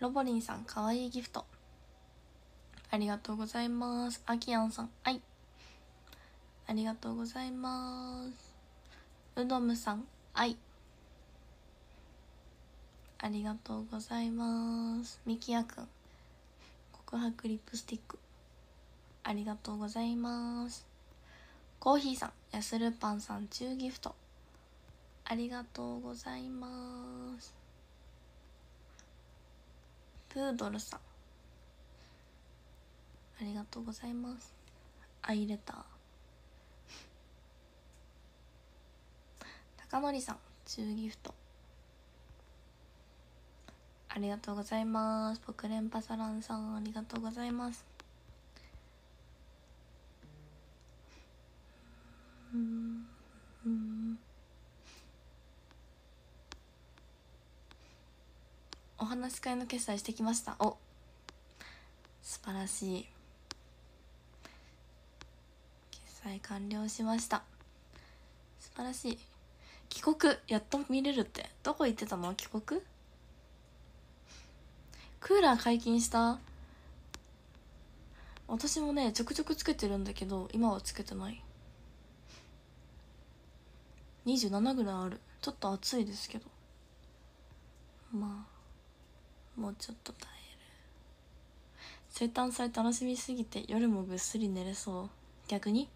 ロボリンさんかわいいギフト。ありがとうございます。アキアンさん。はい。ありがとうございます。うどむさん。はい。ありがとうございます。みきやくん告白リップスティック。ありがとうございます。コーヒーさん。やするパンさん中ギフト。ありがとうございます。プードルさん。ありがとうございます。アイレター。高典さん中ギフト。ありがとうございます。ポクレンパサランさんありがとうございます。うんうん。お話し会の決済してきました。お。素晴らしい。決済完了しました。素晴らしい。帰国やっと見れるって。どこ行ってたの？帰国？クーラー解禁した？私もねちょくちょくつけてるんだけど今はつけてない。27ぐらいある。ちょっと暑いですけど。まあ。もうちょっと耐える。生誕祭楽しみすぎて夜もぐっすり寝れそう。逆に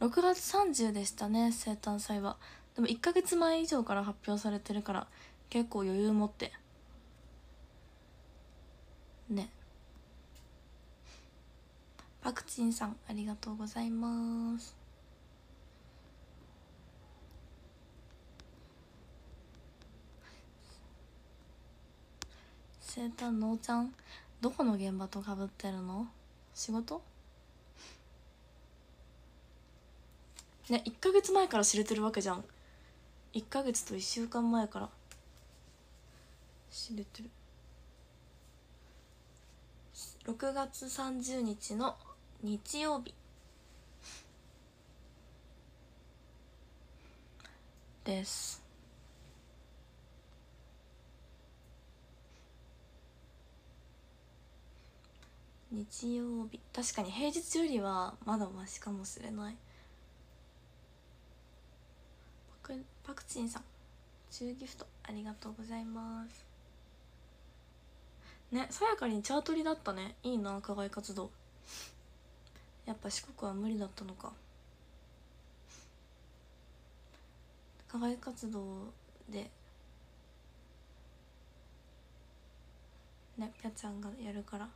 ？6月30でしたね生誕祭は。でも1ヶ月前以上から発表されてるから結構余裕持って。ね。パクチンさんありがとうございます。生誕のーちゃん。どこの現場とかぶってるの？仕事？ね1ヶ月前から知れてるわけじゃん。1ヶ月と1週間前から。知れてる。6月30日の日曜日。です。日曜日。確かに平日よりはまだマシかもしれない。パクパクチンさん。中ギフトありがとうございます。ねさやかにチャートリだったね。いいな課外活動。やっぱ四国は無理だったのか。課外活動でねぴゃちゃんがやるから。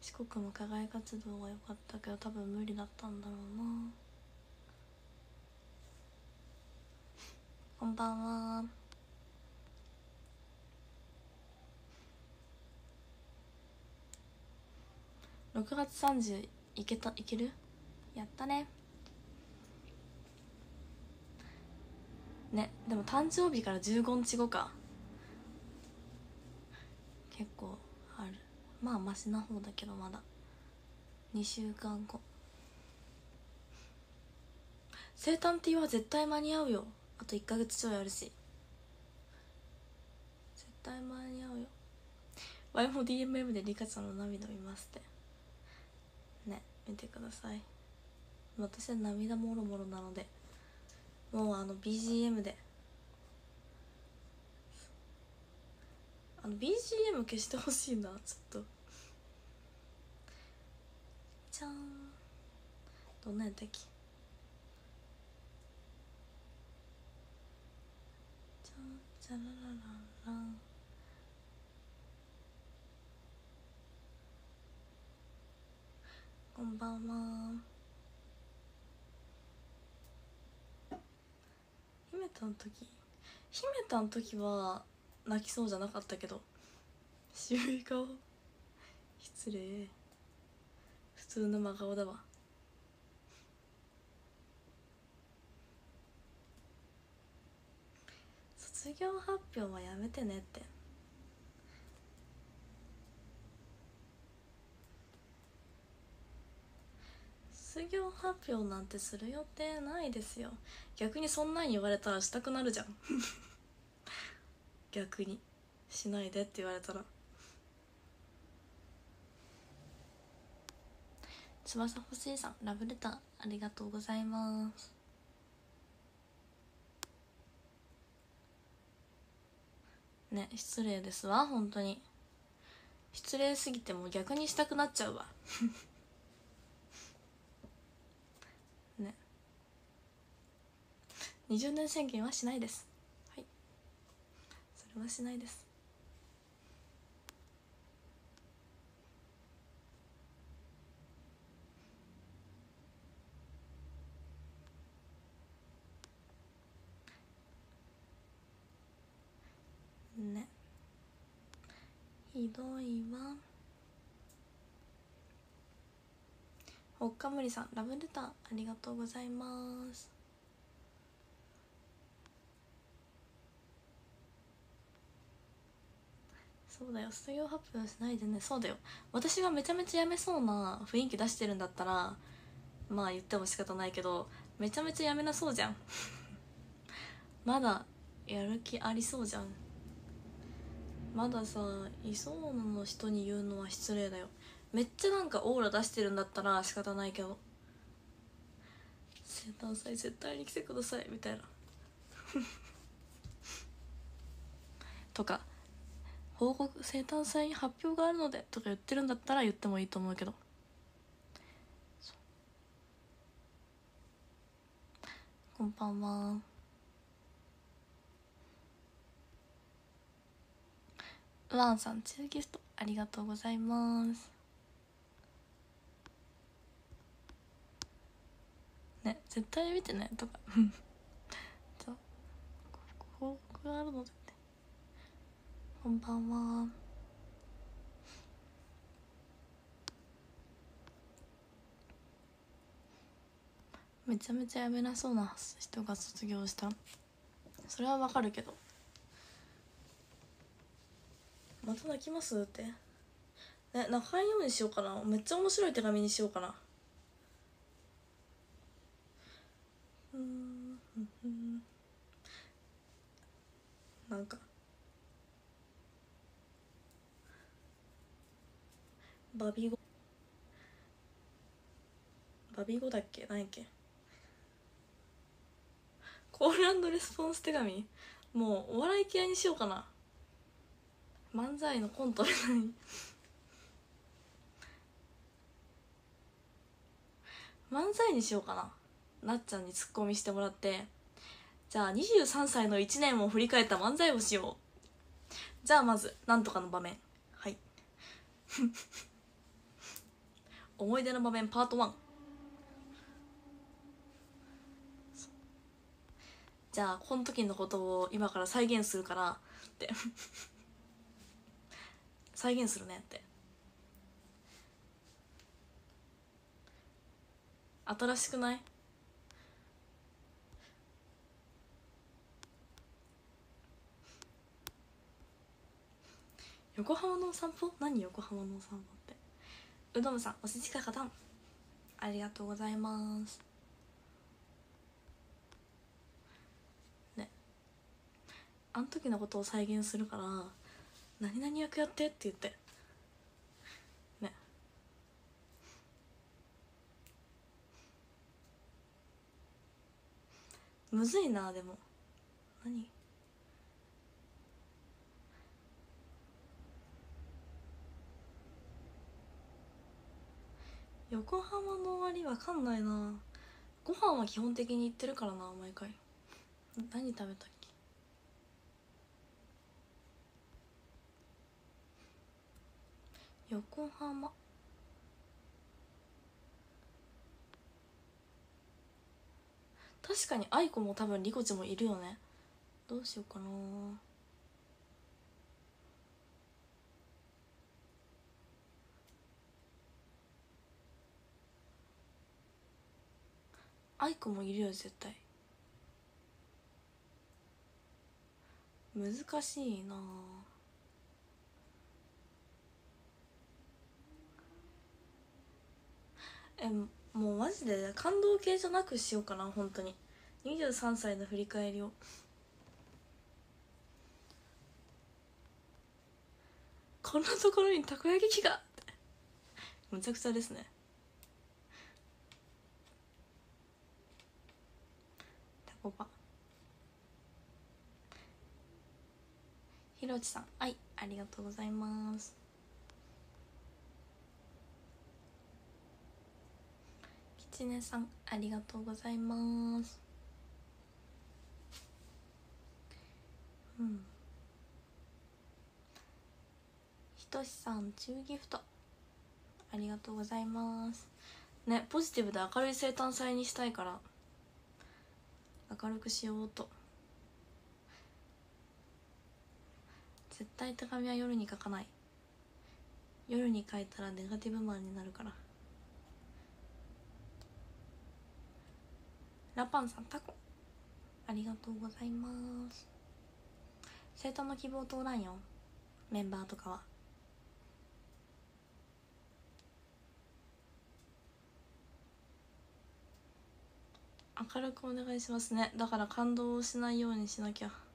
四国も課外活動は良かったけど多分無理だったんだろうな。こんばんは。6月30いけたいける？やったね。ねでも誕生日から15日後か。結構まあマシな方だけどまだ。2週間後。生誕っては絶対間に合うよ。あと1ヶ月ちょいあるし。絶対間に合うよ。ワイも DMM でリカちゃんの涙見ますって。ね見てください。私は涙もろもろなので。もうあの BGM で。の BGM 消してほしいなちょっと。じゃーん。どんなやったっけ？じゃん。じゃららららん。こんばんは。姫たん時？姫たん時は泣きそうじゃなかったけど渋い顔。失礼。普通の真顔だわ。卒業発表はやめてねって。卒業発表なんてする予定ないですよ。逆にそんなん言われたらしたくなるじゃん。逆にしないでって言われたら。翼欲しいさんラブレターありがとうございます。ね失礼ですわ本当に。失礼すぎても逆にしたくなっちゃうわ。ね。20年宣言はしないです。それはしないです。ね。ひどいわ。おっかむりさんラブレターありがとうございます。そうだよ。卒業発表しないでね。そうだよ。私がめちゃめちゃやめそうな雰囲気出してるんだったらまあ言っても仕方ないけどめちゃめちゃやめなそうじゃん。まだやる気ありそうじゃん。まださいそうの人に言うのは失礼だよ。めっちゃなんかオーラ出してるんだったら仕方ないけど。生誕祭絶対に来てくださいみたいな。とか。報告生誕祭に発表があるのでとか言ってるんだったら言ってもいいと思うけど。こんばんは。ワンさんチューギフトありがとうございます。ね絶対見てねとか。じゃあここがあるので。こんばんは。めちゃめちゃやめなそうな人が卒業した。それはわかるけど。また泣きますって。ね泣かんようにしようかな。めっちゃ面白い手紙にしようかな。うん。なんか。バビ語。バビ語だっけ？何やっけ？コールレスポンス手紙？もうお笑い系にしようかな。漫才のコントみたいに。漫才にしようかな。なっちゃんにツッコミしてもらって。じゃあ23歳の1年を振り返った漫才をしよう。じゃあまずなんとかの場面。はい。思い出の場面パート1じゃあこの時のことを今から再現するからって。再現するねって。新しくない？横浜のお散歩？何横浜のお散歩？うどむさんおせちかかたん。ありがとうございます。ね。あの時のことを再現するから何々役やってって言って。ね。むずいなでも。何？横浜の終わりわかんないな。ご飯は基本的に行ってるからな毎回。何食べたっけ？横浜。確かに愛子も多分リコちもいるよね。どうしようかな。愛子もいるよ絶対。難しいな。えもうマジで感動系じゃなくしようかな本当に。23歳の振り返りを。こんなところにたこ焼き器がって。むちゃくちゃですねタコパひろちさん。はいありがとうございます。きちねさんありがとうございます。うん。ひとしさん中ギフト。ありがとうございます。ねポジティブで明るい生誕祭にしたいから明るくしようと。絶対手紙は夜に書かない。夜に書いたらネガティブマンになるから。ラパンさんタコ。ありがとうございます。生誕の希望通らんよ。メンバーとかは。明るくお願いしますね。だから感動しないようにしなきゃ。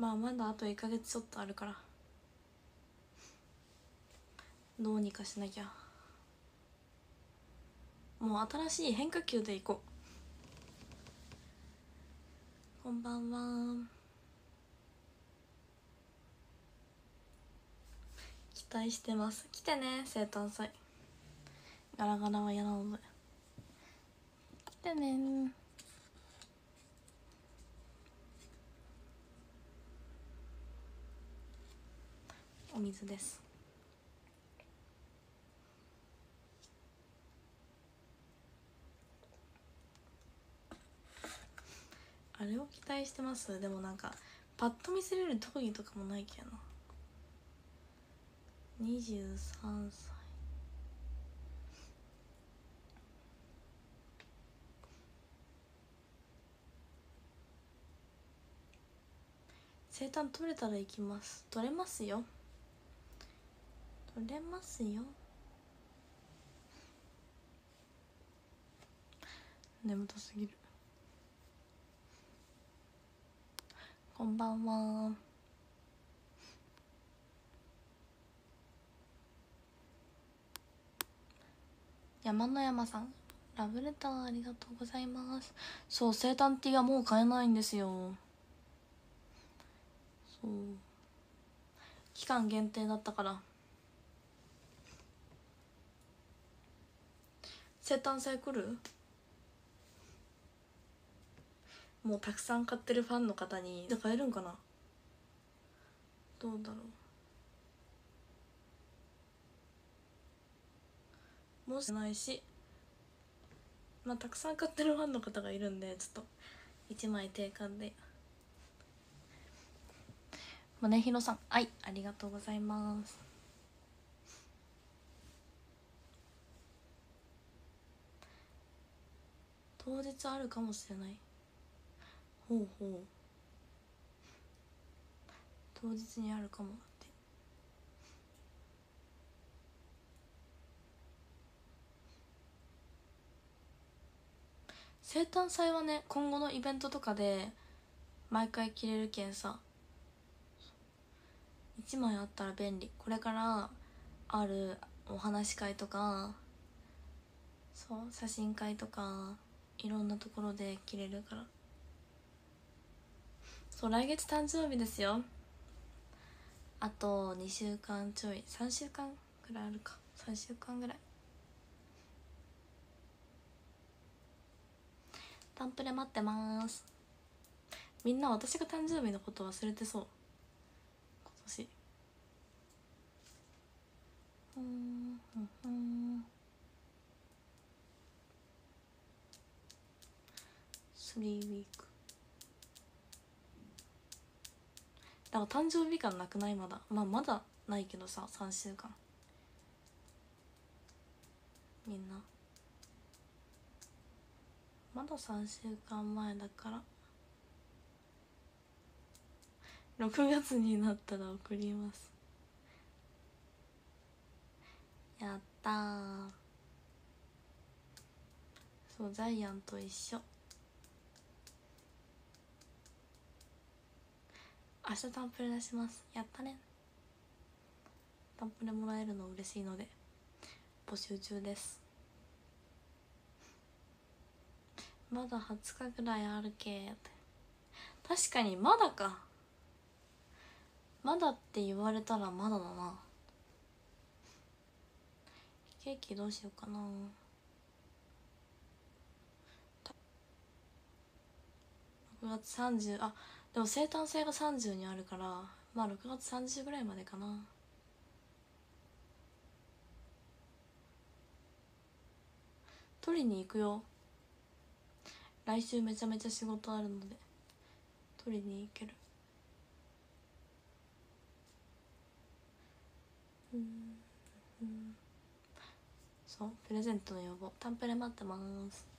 まあまだあと1ヶ月ちょっとあるから。どうにかしなきゃ。もう新しい変化球でいこう。こんばんは。期待してます。来てね生誕祭。ガラガラは嫌なので。来てね。お水です。あれを期待してます？でもなんかパッと見せれる特技とかもないけどな。23歳。生誕取れたら行きます。取れますよ。取れますよ。眠たすぎる。こんばんは。山の山さんラブレターありがとうございます。そう生誕ティーはもう買えないんですよ。そう。期間限定だったから生誕祭来る？もうたくさん買ってるファンの方に買えるんかな？どうだろう？もしないしまあたくさん買ってるファンの方がいるんでちょっと1枚定款で。宗弘さんはいありがとうございます。当日あるかもしれない。ほうほう。当日にあるかもって。生誕祭はね今後のイベントとかで毎回着れるけんさ。1枚あったら便利。これからあるお話し会とかそう写真会とか。いろんなところで着れるから。そう来月誕生日ですよ。あと2週間ちょい。3週間ぐらいあるか。3週間ぐらい。タンプレ待ってます。みんな私が誕生日のこと忘れてそう。今年。うんうんうん。3ウィーク。だから誕生日感なくない？まだ。まあまだないけどさ3週間。みんな。まだ3週間前だから。6月になったら送ります。やったそうジャイアンと一緒。明日タンプレ出します。やったね。タンプレもらえるの嬉しいので募集中です。まだ20日ぐらいあるけって。確かにまだか。まだって言われたらまだだな。ケーキどうしようかな。6月30あでも生誕祭が30にあるからまあ6月30ぐらいまでかな。取りに行くよ。来週めちゃめちゃ仕事あるので取りに行ける。うんうん。そうプレゼントの要望。タンプレ待ってます。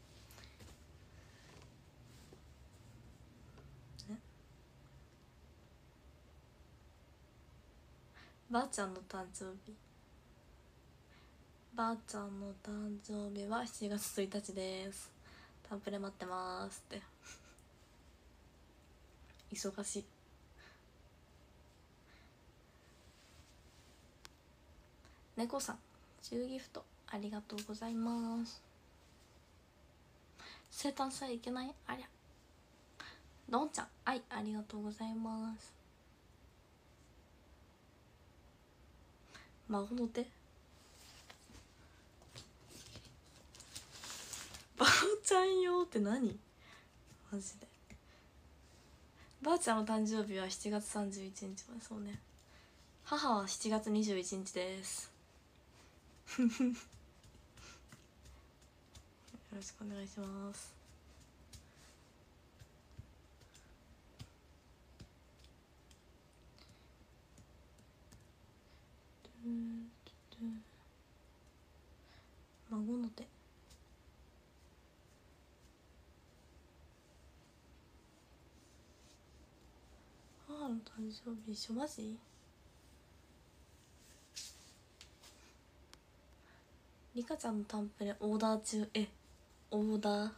ばあちゃんの誕生日。ばあちゃんの誕生日は7月1日です。タンプレ待ってますって。忙しい。猫さん中ギフトありがとうございます。生誕祭いけない？ありゃ。どんちゃんはいありがとうございます。孫の手ばあちゃん用って何？マジで。ばあちゃんの誕生日は7月31日はそうね。母は7月21日です。よろしくお願いします孫の手。母の誕生日一緒マジリカちゃんのタンプレオーダー中？えオーダー？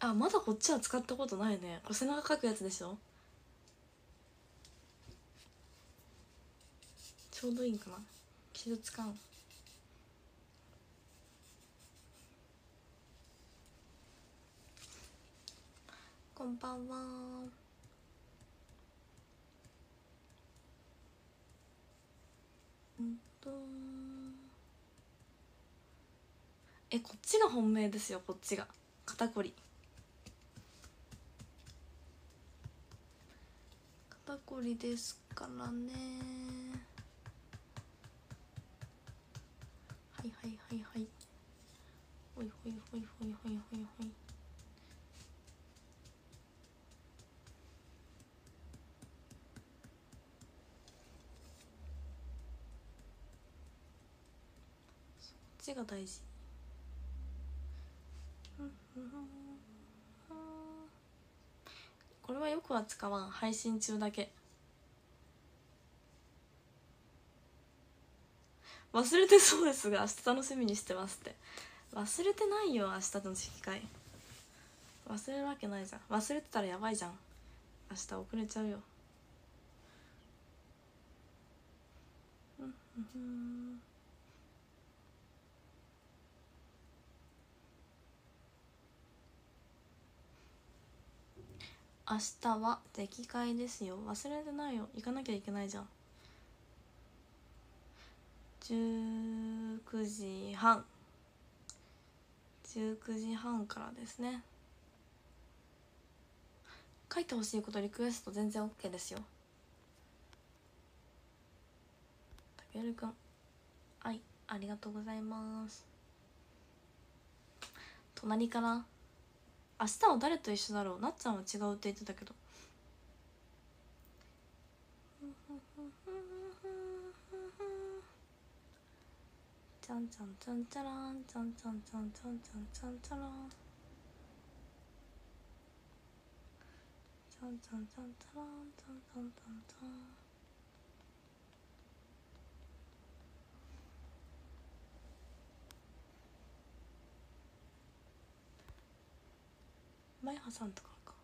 あまだこっちは使ったことないね。これ背中描くやつでしょ？ちょうどいいんかな？傷つかん。こんばんは。うんとえこっちが本命ですよこっちが。肩こり。肩こりですからね。はいはいはい。はいほいほいほいほいほいほいほい。そっちが大事。これはよくは使わん。配信中だけ。忘れてそうですが明日楽しみにしてますって。忘れてないよ明日の機会。忘れるわけないじゃん。忘れてたらやばいじゃん。明日遅れちゃうよ。明日は出来会ですよ。忘れてないよ。行かなきゃいけないじゃん。19時半。19時半からですね。書いてほしいことリクエスト全然 OK ですよ。たけるくん。はいありがとうございます。隣から明日は誰と一緒だろう？なっちゃんは違うって言ってたけど。ちゃんちゃんちゃんちゃらんちゃんちゃんちゃんちゃんちゃんちゃんちゃらんちゃんちゃんちゃんちゃらんちゃんちゃんちゃんちゃんマイハさんとかか。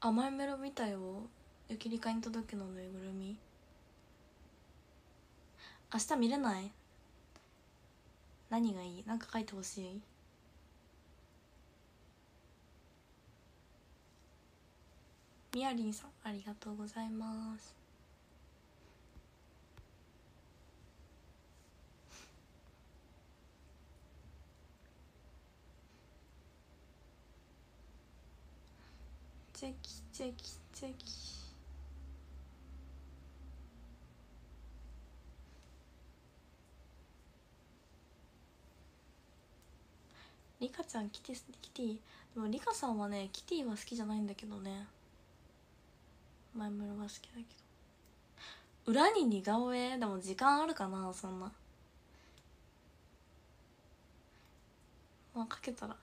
あマイメロ見たよ。雪理科に届けのぬいぐるみ。明日見れない？何がいい？なんか書いてほしい？みやりんさんありがとうございます。チェキチェキチェキ。リカちゃんキティキティでもリカさんはねキティは好きじゃないんだけどね。前村は好きだけど。裏に似顔絵？でも時間あるかなそんな。まあかけたら。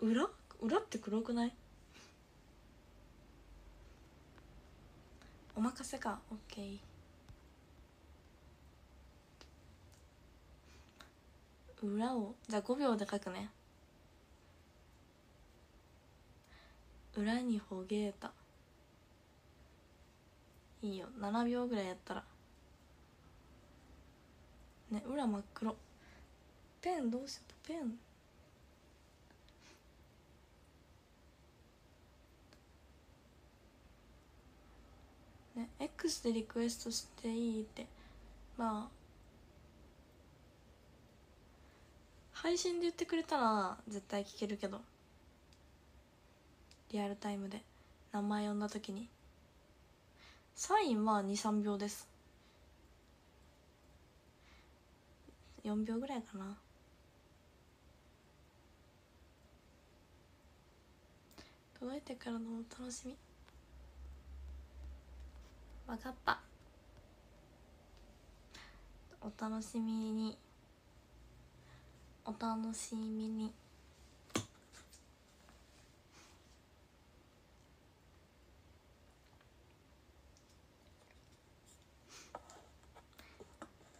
裏？裏って黒くない？お任せか。オッケー。裏をじゃあ5秒で書くね。裏にほげた。いいよ。7秒ぐらいやったら。ね裏真っ黒。ペンどうしよう。ペン。ね X でリクエストしていいって。まあ配信で言ってくれたら絶対聞けるけど。リアルタイムで。名前呼んだ時に。サインは23秒です。4秒ぐらいかな。届いてからのお楽しみ。分かった。お楽しみに。お楽しみに。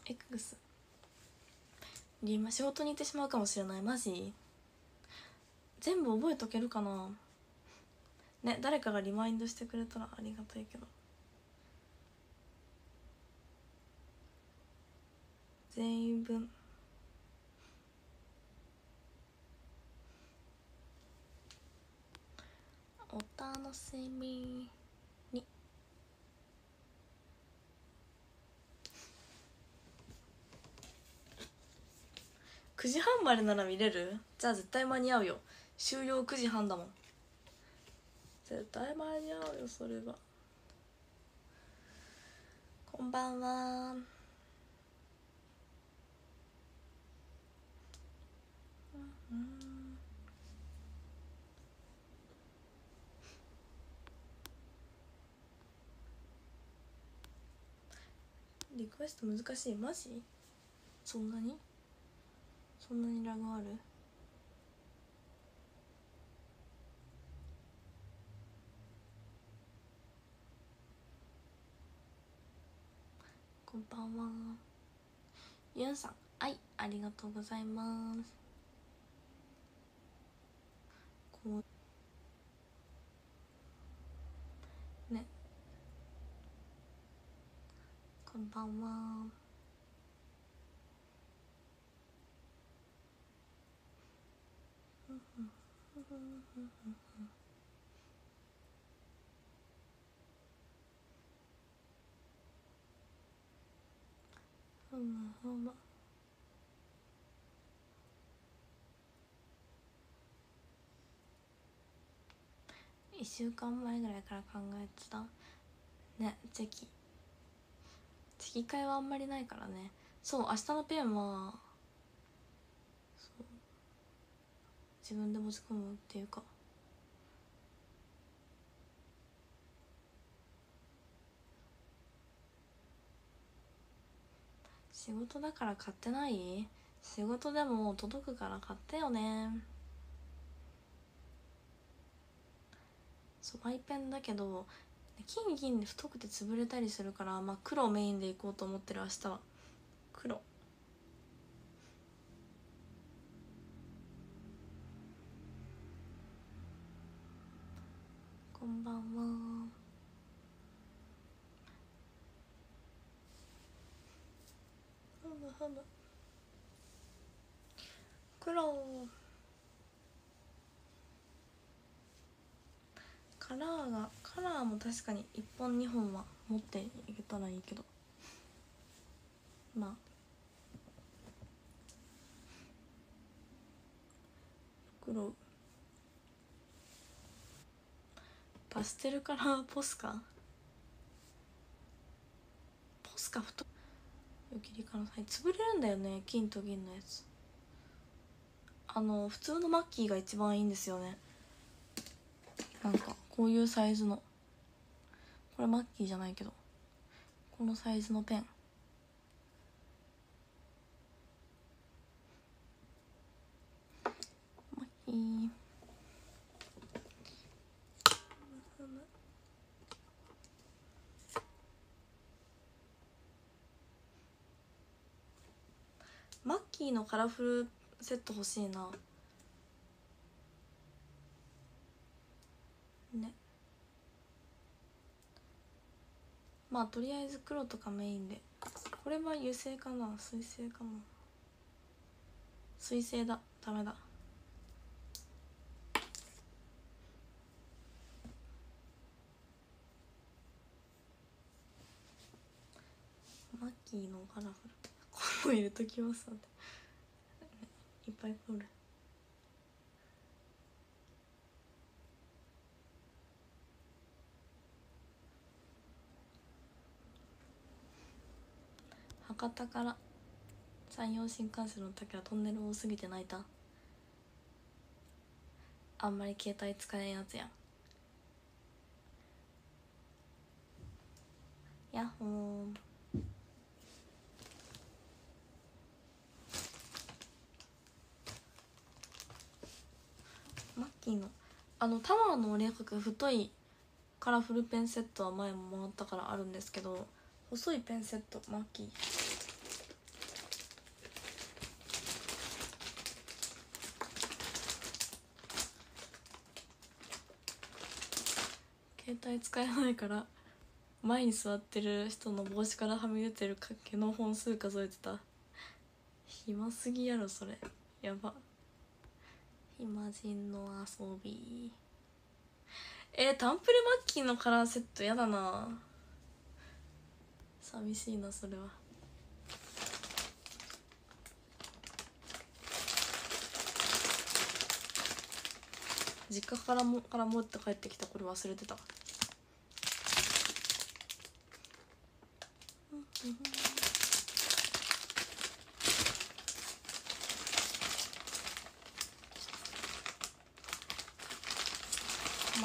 X 今仕事に行ってしまうかもしれない。マジ？全部覚えとけるかな？ね誰かがリマインドしてくれたらありがたいけど。全員分。お楽しみに。9時半までなら見れる？じゃあ絶対間に合うよ。終了9時半だもん。絶対間に合うよそれは。こんばんは。うん。リクエスト難しい？マジ？そんなに？そんなにラグある？こんばんは。ユンさんはいありがとうございます。こうこんばんは。ふむふむ。1週間前ぐらいから考えてた。ねチェキチェキ会はあんまりないからね。そう明日のペンは自分で持ち込むっていうか。仕事だから買ってない？仕事でも届くから買ってよね。そうマイペンだけど金銀で太くて潰れたりするから、まあ、黒メインでいこうと思ってる明日は。黒。こんばんは。むむ黒。カラーがカラーも確かに1本2本は持っていけたらいいけど。まあ。黒パステルカラーポスカ？ポスカ太よきりかのさ潰れるんだよね金と銀のやつ。あの普通のマッキーが一番いいんですよね。なんかこういうサイズの。これマッキーじゃないけど。このサイズのペン。マッキー。マッキーのカラフルセット欲しいな。ね。まあとりあえず黒とかメインで。これは油性かな水性かな水性だダメだ。マッキーのカラフル。これも入れときますのでいっぱい来る博多から山陽新幹線の時はトンネル多すぎて泣いた。あんまり携帯使えんやつやん。ヤッホー。マッキーのあのタワーの折れ角太いカラフルペンセットは前ももらったからあるんですけど細いペンセットマッキー。携帯使えないから前に座ってる人の帽子からはみ出てる毛の本数数えてた。暇すぎやろそれ。やば。暇人の遊び。えー、タンプレマッキーのカラーセットやだな。寂しいなそれは。実家からもから持って帰ってきた。これ忘れてた前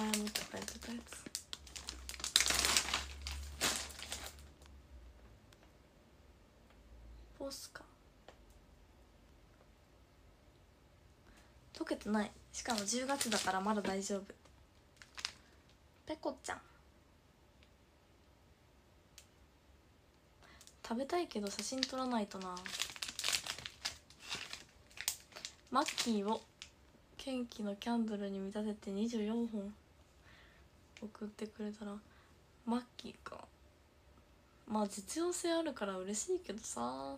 持って帰ってたやつポスカ溶けてない。しかも10月だからまだ大丈夫。ペコちゃん。食べたいけど写真撮らないとな。マッキーを元気のキャンドルに見立てて24本送ってくれたらマッキーかまあ実用性あるから嬉しいけどさ。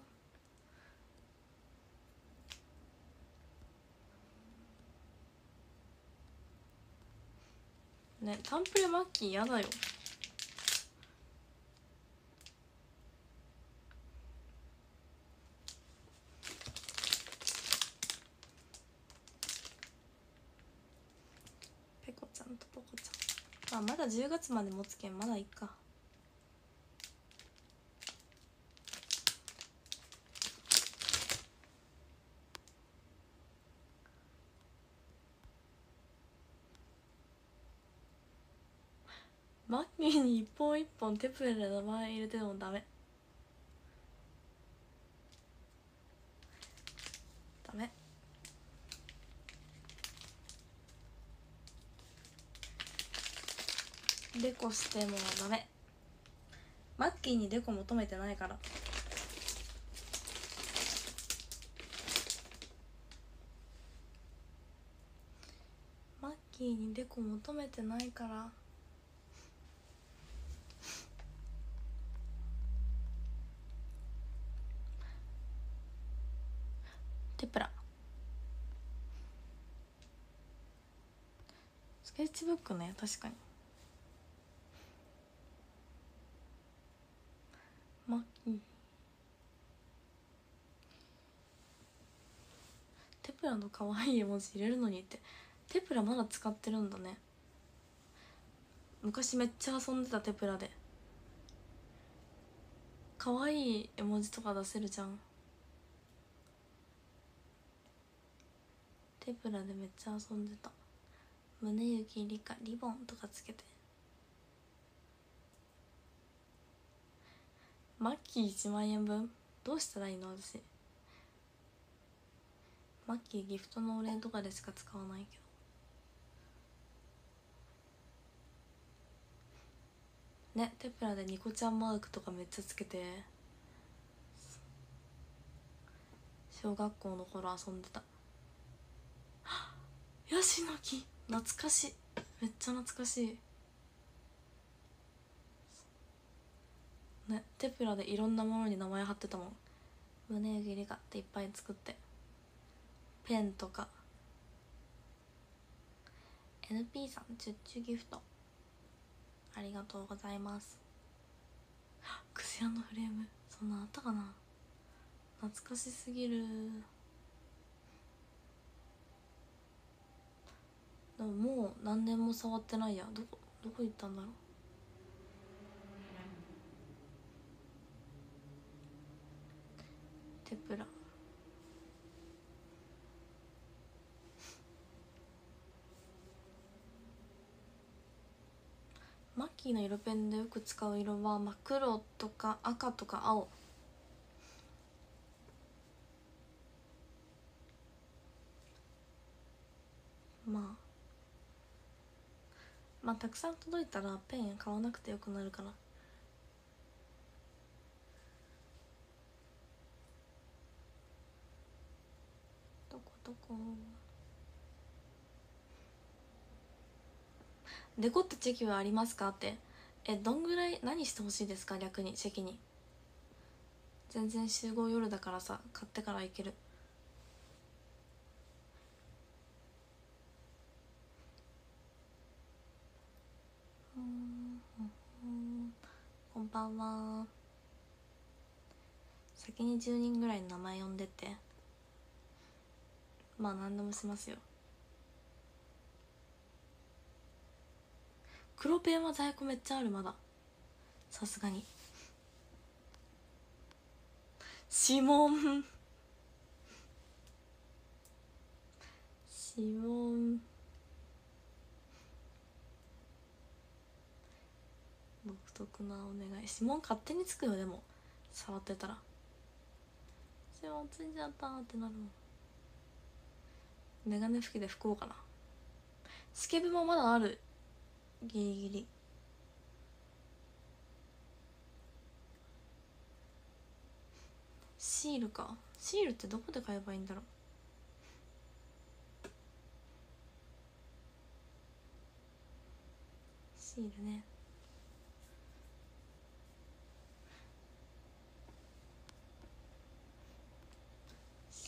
ねタンプレマッキー嫌だよ。ペコちゃんとポコちゃん。あまだ10月まで持つけん。まだいっか。に一本一本テプレで名前入れてもダメ。ダメ。デコしてもダメ。マッキーにデコ求めてないから。マッキーにデコ求めてないから。テプラ。スケッチブックね確かに。マキテプラの可愛い絵文字入れるのにって。テプラまだ使ってるんだね。昔めっちゃ遊んでたテプラで。可愛い絵文字とか出せるじゃん。テプラでめっちゃ遊んでた。胸雪理科リボンとかつけて。マッキー1万円分？どうしたらいいの？私。マッキーギフトのお礼とかでしか使わないけど。ねテプラでニコちゃんマークとかめっちゃつけて。小学校の頃遊んでた。ヤシの木。懐かしい。めっちゃ懐かしい。ねテプラでいろんなものに名前貼ってたもん。胸切りがっていっぱい作って。ペンとか。NP さんチュッチュギフト。ありがとうございます。クシアのフレーム。そんなあったかな？懐かしすぎる。でももう何年も触ってないや。どこどこ行ったんだろう？テプラ。マッキーの色ペンでよく使う色は真っ黒とか赤とか青。まあまあたくさん届いたらペン買わなくてよくなるからどこどこ？デコったチェキはありますかって。えどんぐらい何してほしいですか？逆にチェキに。全然集合夜だからさ買ってから行けるこは先に10人ぐらいの名前呼んでって。まあ何でもしますよ。黒ペンは在庫めっちゃあるまだ。さすがに。指紋。指紋。独特なお願い指紋勝手につくよでも。触ってたら。指紋ついちゃったってなるもん。メガネ拭きで拭こうかな。スケベもまだある。ギリギリ。シールか。シールってどこで買えばいいんだろう。シールね。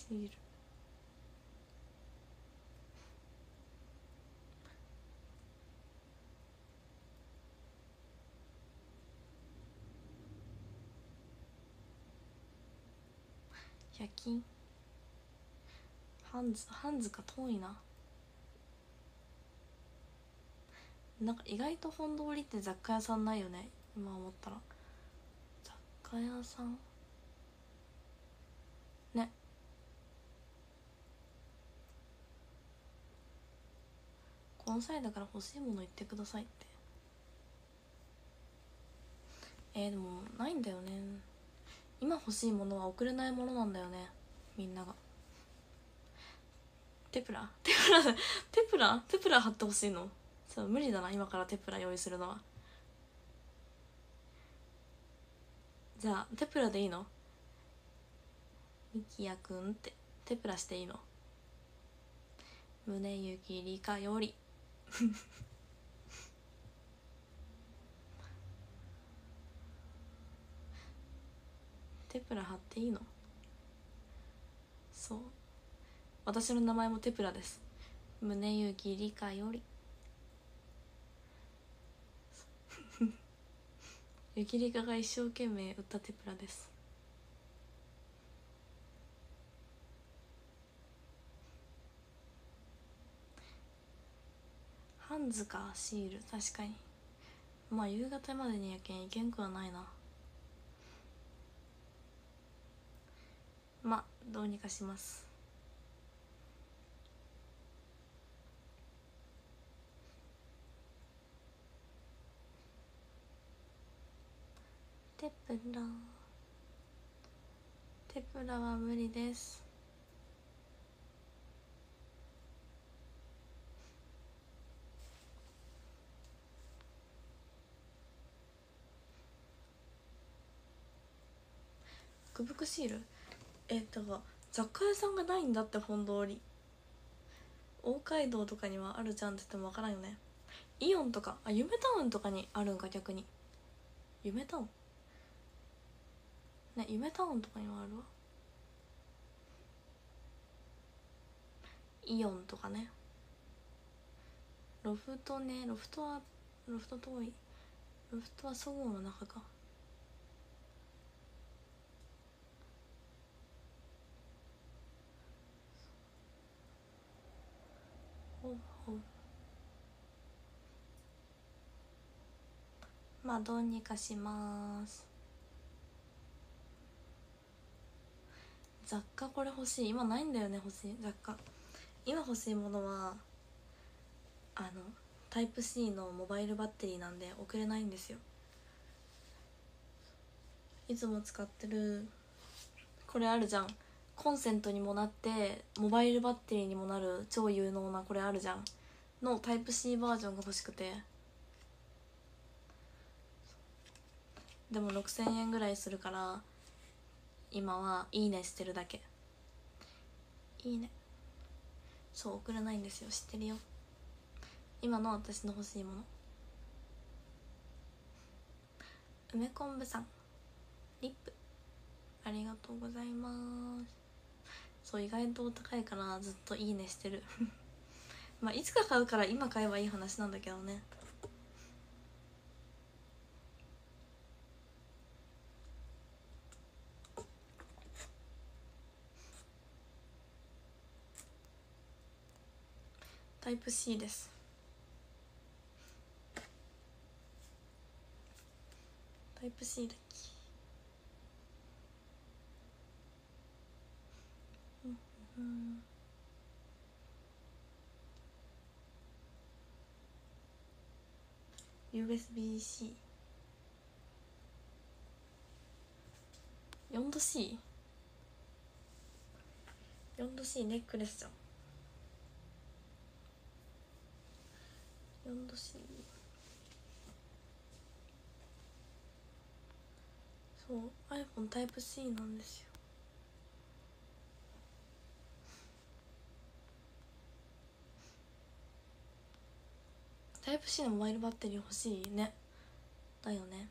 シール夜勤？ハンズハンズか遠いな。なんか意外と本通りって雑貨屋さんないよね？今思ったら。雑貨屋さんねこの際だから欲しいもの言ってくださいって。えー、でもないんだよね。今欲しいものは送れないものなんだよね。みんなが。テプラ？テプラ？テプラ？テプラ貼ってほしいの？そう無理だな。今からテプラ用意するのは。じゃあテプラでいいの？ミキヤくんって。テプラしていいの？胸雪理科より。テプラ貼っていいの？そう。私の名前もテプラです。宗行理科より。雪理科が一生懸命売ったテプラです。ハンズかシール。確かに。まあ夕方までにやけんいけんくはないな。まあどうにかします。テプラテプラは無理です。福福シール？えだから雑貨屋さんがないんだって本通り。大街道とかにはあるじゃんって言っても分からんよね。イオンとかあ夢タウンとかにあるんか逆に。夢タウン？ね夢タウンとかにもあるわ。イオンとかね。ロフトねロフトはロフト遠い。ロフトはそごうの中かほうほうまあどうにかします。雑貨これ欲しい。今ないんだよね欲しい。雑貨。今欲しいものはあのタイプ C のモバイルバッテリーなんで送れないんですよ。いつも使ってるこれあるじゃん。コンセントにもなってモバイルバッテリーにもなる超有能なこれあるじゃん。のタイプ C バージョンが欲しくて。でも6000円ぐらいするから今はいいねしてるだけ。いいね。そう送れないんですよ。知ってるよ。今の私の欲しいもの。梅昆布さん。リップ。ありがとうございます。そう意外とお高いからずっといいねしてる。まあいつか買うから今買えばいい話なんだけどねタイプ C です。タイプ C だっけ？うんうん USB-C 4度 C 4度 C ネックレスじゃん。4度 C そう iPhone タイプ C なんですよ。タイプ C のモバイルバッテリー欲しいね。だよね。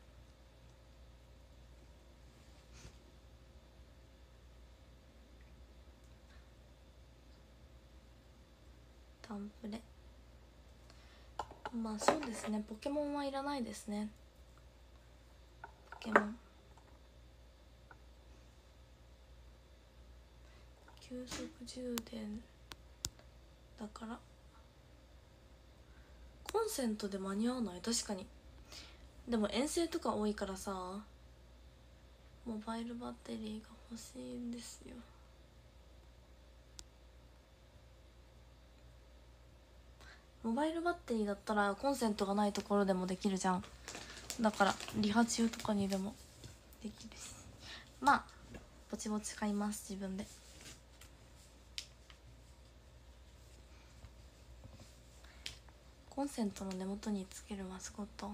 タンプレ。まあそうですね。ポケモンはいらないですね。ポケモン。急速充電だから。コンセントで間に合わない？確かに。でも遠征とか多いからさ。モバイルバッテリーが欲しいんですよ。モバイルバッテリーだったらコンセントがないところでもできるじゃん。だからリハ中とかにでもできるし。まあぼちぼち買います自分で。コンセントの根元につけるマスコット。ポ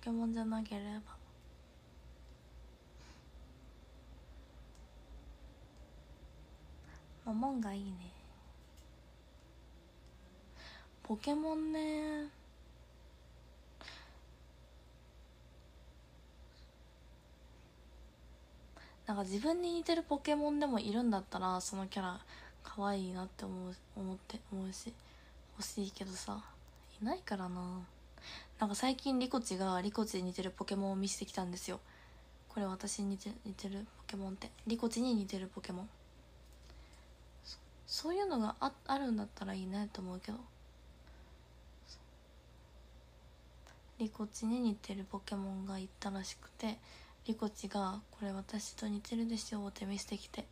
ケモンじゃなければ。モモンがいいね。ポケモンね。なんか自分に似てるポケモンでもいるんだったらそのキャラ可愛いなって思う思って思うし欲しいけどさ。いないからな。なんか最近リコチがリコチに似てるポケモンを見せてきたんですよ。これ私に似て似てるポケモンって。リコチに似てるポケモン。そういうのがああるんだったらいいねと思うけど。リコチに似てるポケモンがいたらしくてリコチが「これ私と似てるでしょ」って見せてきて。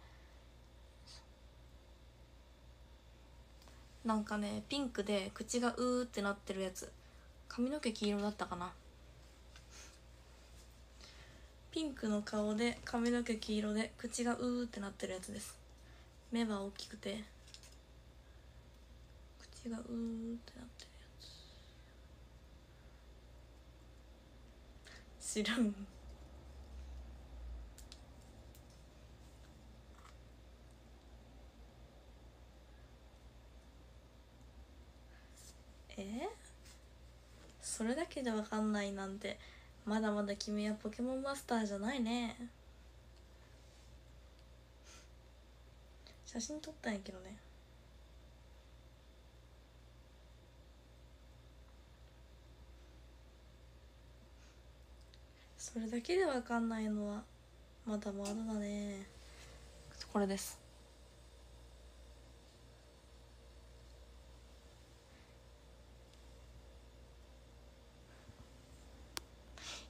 なんかねピンクで口がうーってなってるやつ。髪の毛黄色だったかな。ピンクの顔で髪の毛黄色で口がうーってなってるやつです。目は大きくて口がうーってなってるやつ知らん。え？それだけでわかんないなんて。まだまだ君はポケモンマスターじゃないね。写真撮ったんやけどね。それだけでわかんないのはまだまだだね。これです。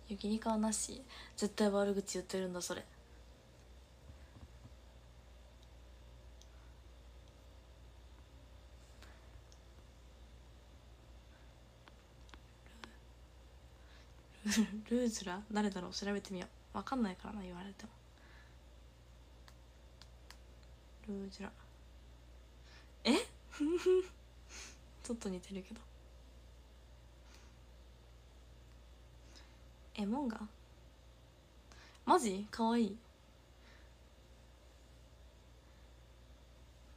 雪にかなし絶対悪口言ってるんだそれルーズラ？誰だろう？調べてみよう。分かんないからな言われても。ルーズラ。え？ちょっと似てるけど。えモンガ？マジ？かわいい。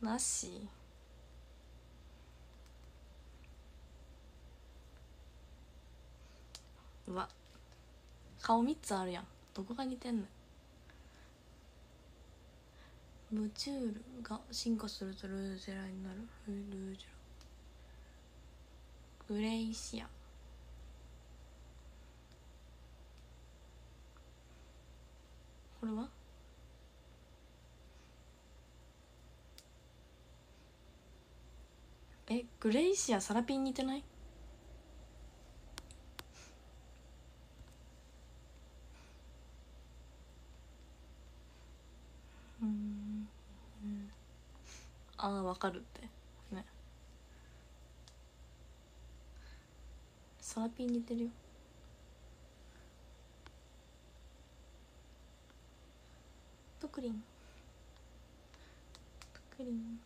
なしうわ。顔3つあるやん。どこが似てんの？ムチュールが進化するとルーゼラになる。ルージュラ。グレイシア。これは？えグレイシアサラピン似てないうんああわかるって。ね。サラピン似てるよ。プクリン。プクリン。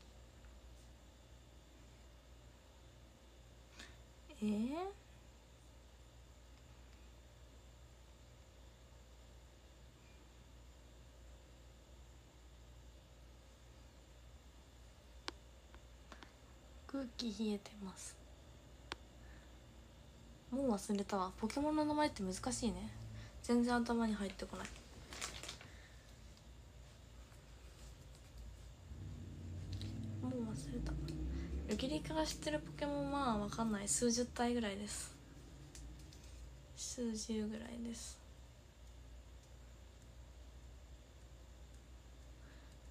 えー、空気冷えてます。もう忘れたわ。ポケモンの名前って難しいね。全然頭に入ってこない。もう忘れた。湯切りから知ってるポケモンは分かんない。数十体ぐらいです。数十ぐらいです。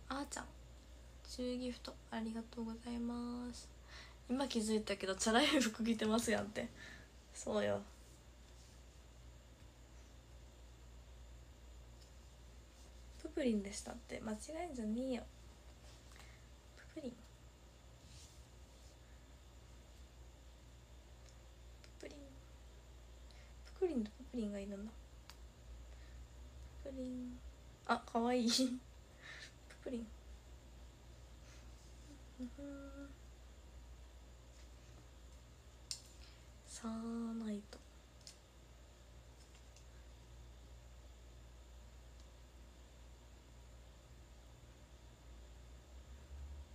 あーちゃん。中ギフトありがとうございます。今気づいたけどチャラい服着てますやんって。そうよ。ププリンでしたって。間違いじゃねえよ。ププリン。ププリン。プクリンとププリンがいるんだププリン。あ可愛い。い ププリン。うんさーないと。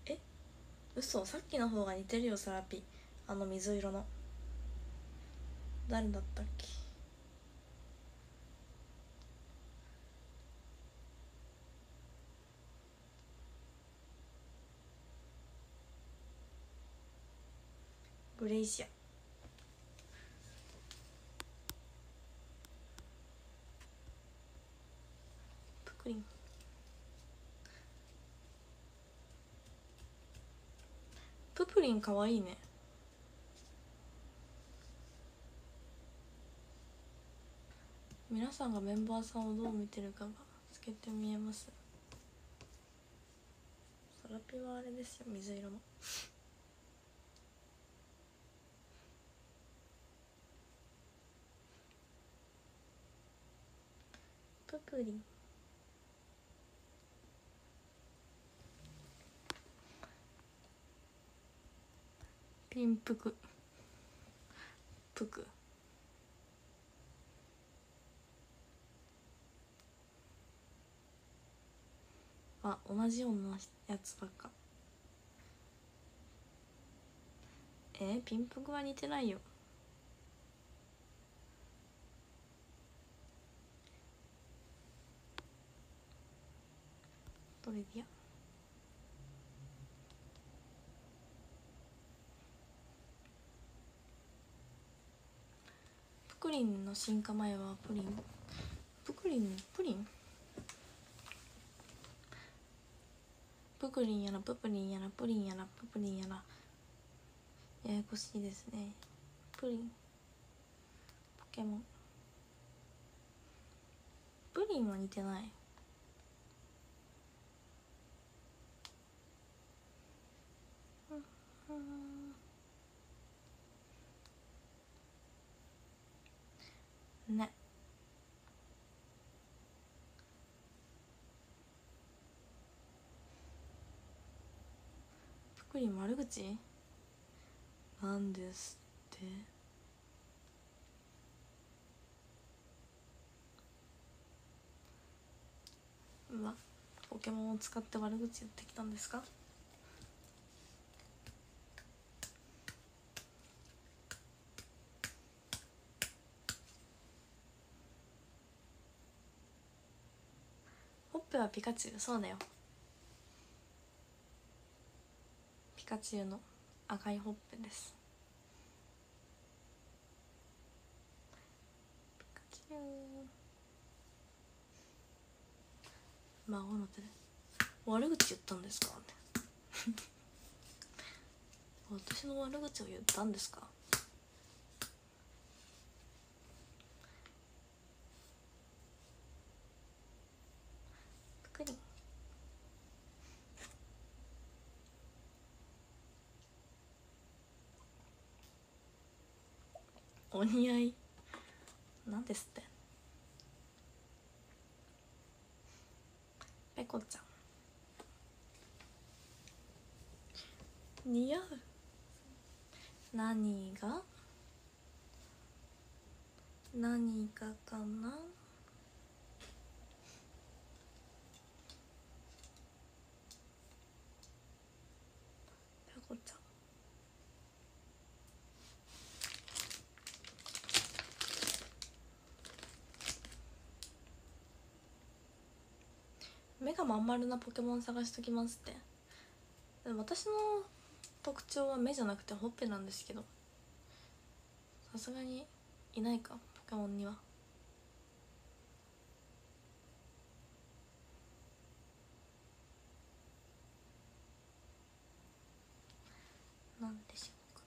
え？嘘。さっきの方が似てるよサラピあの水色の。誰だったっけ？グレイシア。プリンププリンかわいいね。皆さんがメンバーさんをどう見てるかが透けて見えます。サラピはあれですよ水色の。ププリン。ピンプク。プク。あ同じようなやつばっか。えー、ピンプクは似てないよ。トレビアクリンの進化前はプリン？プクリン？プリン？プクリンやらププリンやらプリンやらププリンやらややこしいですね。プリン。ポケモン。プリンは似てない。ね。プクリン悪口？なんですって。うわポケモンを使って悪口言ってきたんですか？ほっぺはピカチュウ。そうだよ。ピカチュウの赤いほっぺです。ピカチュウ。孫の手で悪口言ったんですか 私の悪口を言ったんですかぷくりんお似合い。なんですって。ペコちゃん。似合う。何が？何がかなペコちゃん目がまん丸なポケモン探しときますって。私の特徴は目じゃなくてほっぺなんですけど。さすがにいないかポケモンには。なんでしょうか。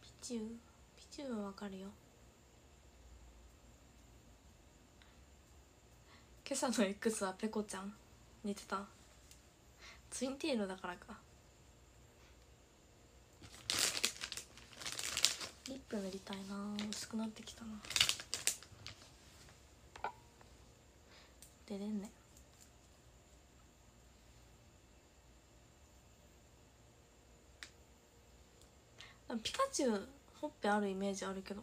ピチュウピチュウはわかるよ。今朝の X はペコちゃん。似てた。ツインテールだからか。リップ塗りたいな。薄くなってきたな。出れんね。ピカチュウほっぺあるイメージあるけど。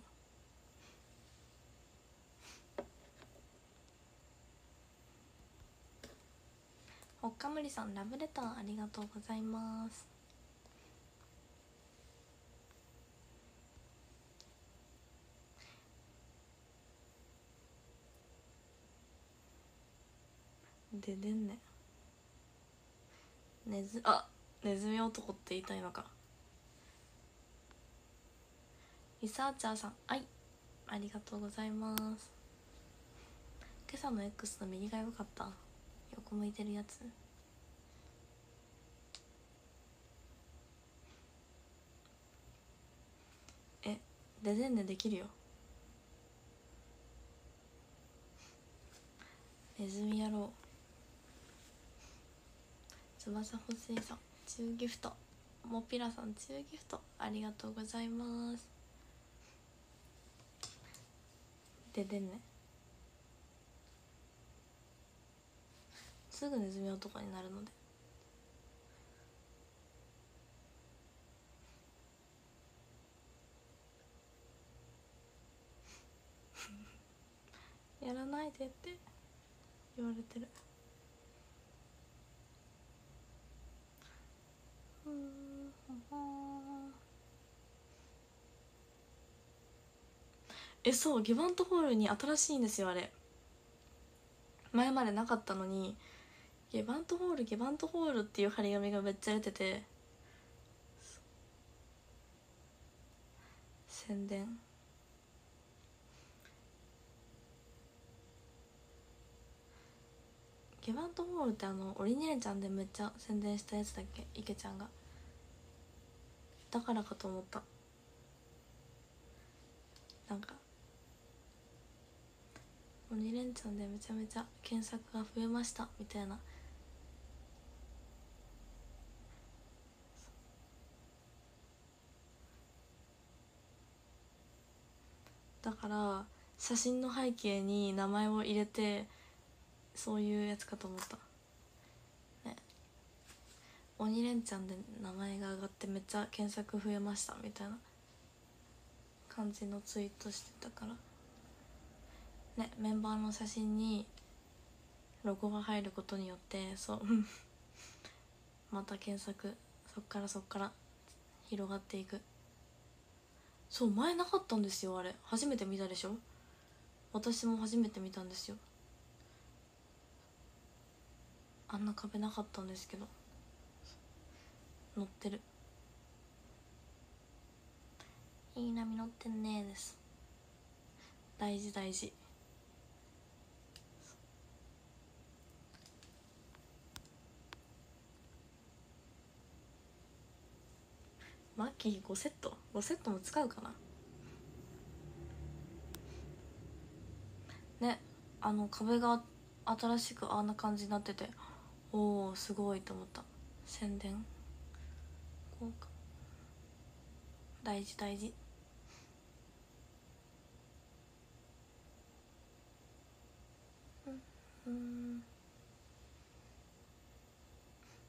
かむりさんラブレターありがとうございます。ででんね。ねずあネズミ男って言いたいのか。リサーチャーさんはい。ありがとうございます。今朝の X の右が良かった。横向いてるやつ。えデゼンネできるよ。ネズミ野郎。翼欲しいさん中ギフト。もぴらさん中ギフト。ありがとうございます。ででんね。すぐネズミ男になるので。やらないでって言われてる。えそうギバントホールに新しいんですよあれ。前までなかったのにゲバントホールゲバントホールっていう張り紙がめっちゃ出てて。宣伝。ゲバントホールってあのオリネちゃんでめっちゃ宣伝したやつだっけ？池ちゃんが。だからかと思った。なんか鬼レンチャンでめちゃめちゃ検索が増えましたみたいな。だから写真の背景に名前を入れてそういうやつかと思った。ね。鬼レンチャンで名前が上がってめっちゃ検索増えましたみたいな感じのツイートしてたから。ねメンバーの写真にロゴが入ることによってそう。また検索。そっからそっから広がっていく。そう前なかったんですよあれ。初めて見たでしょ？私も初めて見たんですよ。あんな壁なかったんですけど。乗ってる。いい波乗ってんねです。大事大事。マッキー5セット？5セットも使うかな？ねあの壁が新しくあんな感じになってて。おおすごいと思った。宣伝？効果大事大事。うん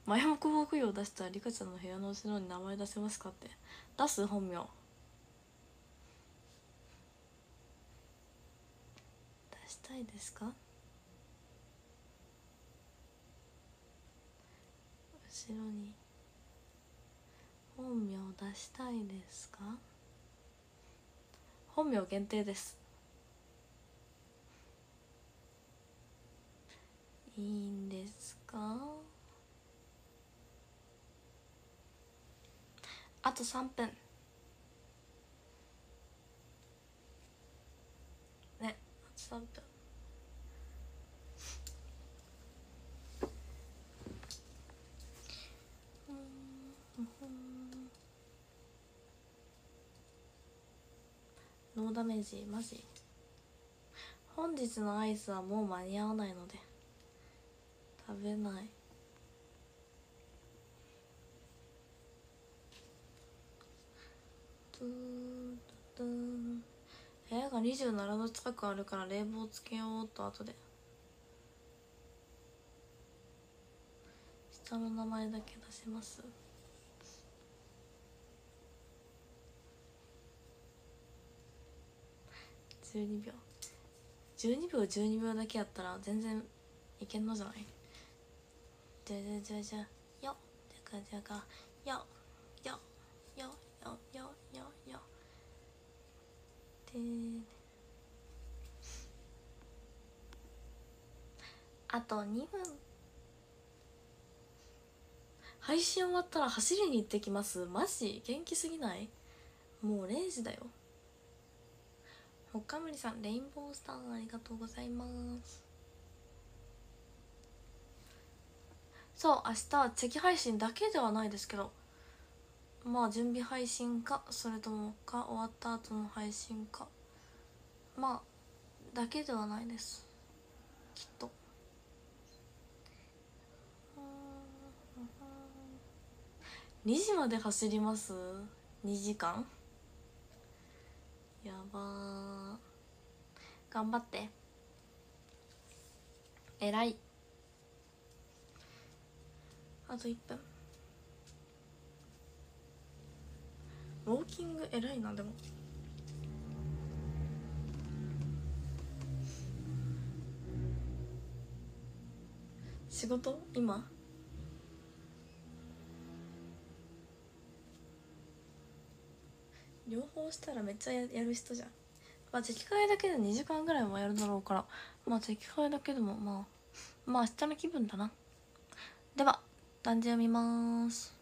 前も広告料出したらリカちゃんの部屋の後ろに名前出せますかって。出す本名。出したいですか？後ろに。本名出したいですか？本名限定です。いいんですか？あと3分。ねあと3分。ダメージマジ。本日のアイスはもう間に合わないので。食べない。部屋が27度近くあるから冷房つけようと後で。下の名前だけ出します。12秒。12秒12秒だけやったら全然いけんのじゃない？じゃじゃじゃじゃよ。じゃかじゃかよ。よ。よ。よ。よ。よ。よ。であと2分。配信終わったら走りに行ってきます。マジ？元気すぎない？もう0時だよ。ほっかむりさんレインボースターありがとうございます。そう明日チェキ配信だけではないですけど。まあ準備配信かそれともか終わった後の配信か。まあだけではないです。きっと。2時まで走ります？2時間？やば頑張って。えらい。あと1分。ウォーキングえらいなでも。仕事？今？両方したらめっちゃやる人じゃん。まあ席替えだけで2時間ぐらいはやるだろうからまあ席替えだけでもまあまあ明日の気分だな。では漢字読みます。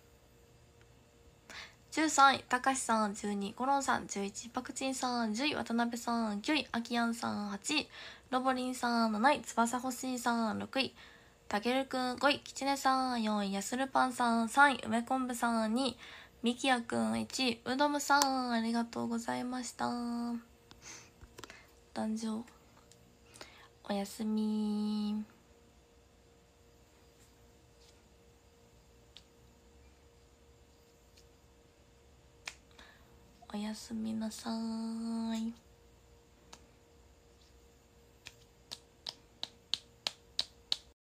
13位、たかしさん12位、コロンさん11位、パクチンさん10位、渡辺さん9位、あきやんさん8位、ロボリンさん7位、翼欲しいさん6位、たけるくん5位、きちねさん4位、やするパンさん3位、梅昆布さん2位、みきやくん1位、うどむさんありがとうございました。誕生おやすみおやすみなさい。